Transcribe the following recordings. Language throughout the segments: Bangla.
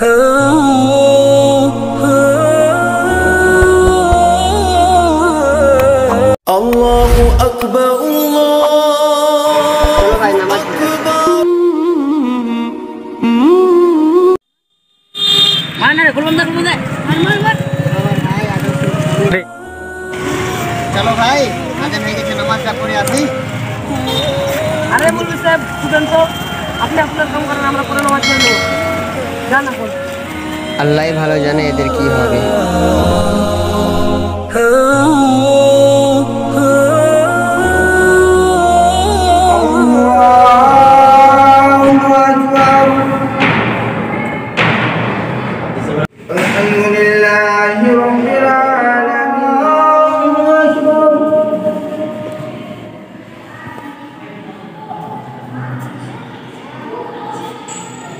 Allahu akbar Kalau hai, ada yang ingin nama siapa nih? Ada yang mau bisa, bukan kok. Aku yang sudah kamu karena nama aku udah nama. আল্লাহ ভালো জানে এদের কি হবে।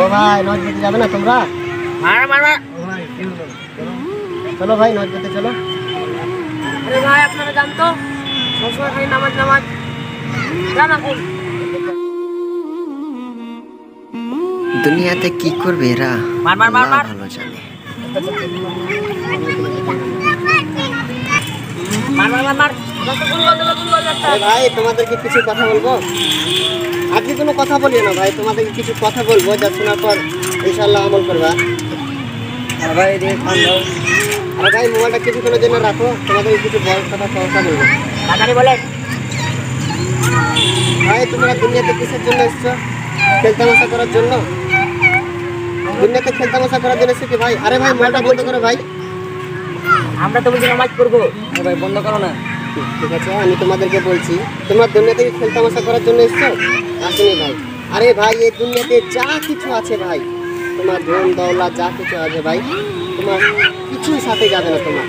ও ভাই পড়তে যাবে না তোমরা? চলো। ভাই পড়তে চলো। আরে ভাই আপনারা জান তো। সবসময় খালি নামাজ নামাজ। যান এখন দুনিয়াতে কি করবে এরা। ভালো জানে। মার মার মার। ভাই তোমাদেরকে কিছু কথা বলব? আজকে কোনো কথা বলিও না ভাই তোমাদেরকে কিছু কথা বলব যা শোনার পর ইনশাল্লাহ আমল করবা। ভাই আরে ভাই মোবাইলটা কিছুক্ষণের জন্য রাখো তোমাদেরকে কিছু বড় কথা কথা বলব বলেন। ভাই তোমরা দুনিয়াতে কিসের জন্য এসছো? খেলতামশা করার জন্য? দুনিয়াতে খেলতামশা করার জন্য এসছো ভাই? আরে ভাই মোবাইলটা বন্ধ করো ভাই। আমরা তো বলছি নামাজ পড়ব ভাই বন্ধ করো না। ঠিক আছে? আমি তোমাদেরকে বলছি, তোমরা দুনিয়াতে কি খেলতামশা করার জন্য এসছো? আসেনি ভাই। আরে ভাই, এই দুনিয়াতে যা কিছু আছে ভাই। তোমার ধন দৌলা যা কিছু আছে ভাই, তোমার কিছুই সাথে যাবে না তোমার।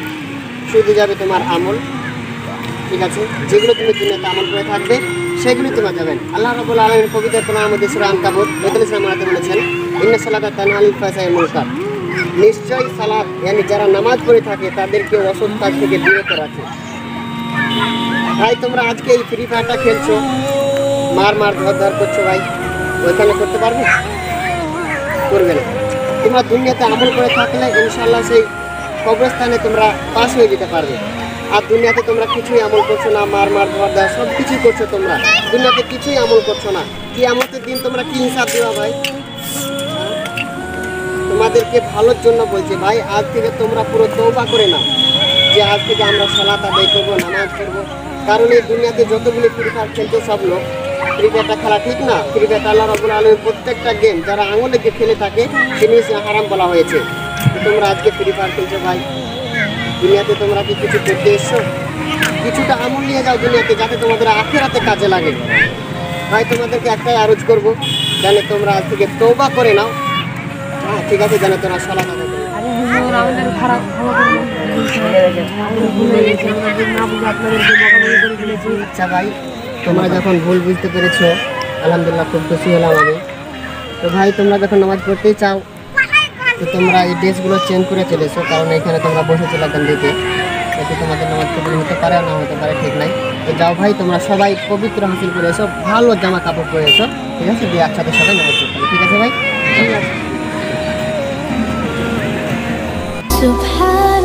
শুধু যাবে তোমার আমল, ঠিক আছে? যেগুলো তুমি দুনিয়াতে আমল করে থাকবে, সেগুলি তোমার যাবেন আল্লাহ রাবুল আলমের কবিতার কোরআন আমাদের সুরা আনকাবুত পঁয়তাল্লিশ নামাতে বলেছেন, ইন্না সালাতা তানহালিল ফাসাই নিশ্চয়ই yani যারা নামাজ পড়ে থাকে, তাদেরকে অসৎ কাজ থেকে বিরত রাখে। ভাই, তোমরা আজকে এই ফ্রি ফায়ারটা খেলছো। মার মার ধর ধর করছ ভাই। ওইখানে করতে পারবে? করবে না। তোমরা দুনিয়াতে আমল করে থাকলে ইনশাল্লাহ সেই কবরস্থানে তোমরা পাস হয়ে যেতে পারবে। আর দুনিয়াতে তোমরা কিছুই আমল করছ না, মার মার ধর ধর, সব কিছুই করছ তোমরা। দুনিয়াতে কিছুই আমল করছ না। কি আমলের দিন তোমরা কি হিসাব দেওয়া ভাই? তোমাদেরকে ভালোর জন্য বলছি ভাই, আজ থেকে তোমরা পুরো তৌবা করে নাও। যে আজ থেকে আমরা সালাত আদায় করব, নামাজ করব কারণ এই দুনিয়াতে যতগুলি ফ্রি ফায়ার খেলছে সব লোক। ফায়ারটা খেলা ঠিক না? ফায়ারটা আল্লাহ রাবুল আলমের প্রত্যেকটা গেম যারা আঙুলে যে খেলে থাকে জিনিস হারাম বলা হয়েছে। তোমরা আজকে ফ্রি ফায়ার খেলছো ভাই। দুনিয়াতে তোমরা কি কিছু করতে এসছো? কিছুটা আমল নিয়ে যাও দুনিয়াতে, যাতে তোমাদের আখেরাতে কাজে লাগে। ভাই, তোমাদেরকে একটাই আরজ করব যেন তোমরা আজ থেকে তৌবা করে নাও। হ্যাঁ ঠিক আছে যেন তোমরা সালাত আদায় ভাই তোমরা যখন ভুল বুঝতে পেরেছ, আলহামদুলিল্লাহ খুব খুশি হলাম আমি। তো ভাই, তোমরা যখন নামাজ পড়তেই চাও, তো তোমরা এই ড্রেসগুলো চেঞ্জ করে চলে এসো কারণ এখানে তোমরা বসেছিল এখন দিতে এতে তোমাদের নামাজ কবুল হতে পারে না হতে পারে, ঠিক নাই। তো যাও ভাই, তোমরা সবাই পবিত্র হাসিল করে এসো ভালো জামা কাপড় পরে এসো ঠিক আছে? দিয়ে একসাথে সবাই নামাজ পড়তে ঠিক আছে ভাই? ঠিক আছে Of powerful.